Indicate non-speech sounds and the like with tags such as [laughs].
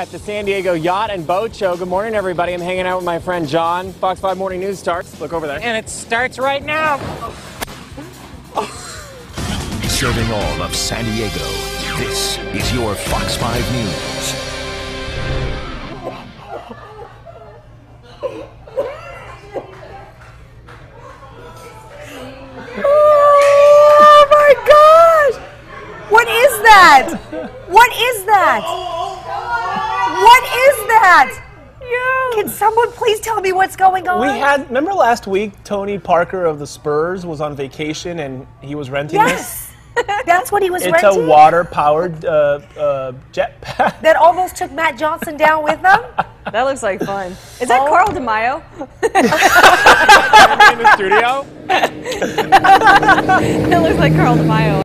at the San Diego Yacht and Boat Show. Good morning, everybody. I'm hanging out with my friend John. Fox 5 Morning News starts. Look over there. And it starts right now. [laughs] Serving all of San Diego, this is your Fox 5 News. Oh my gosh! What is that? What is that? Can someone please tell me what's going on? We had remember last week Tony Parker of the Spurs was on vacation and he was renting yes, [laughs] that's what he was this. It's renting. a water-powered uh, uh, jetpack. that almost took Matt Johnson down with them. [laughs] That looks like fun. Is that Oh. Carl DeMaio? [laughs] in the studio. It looks like Carl DeMaio.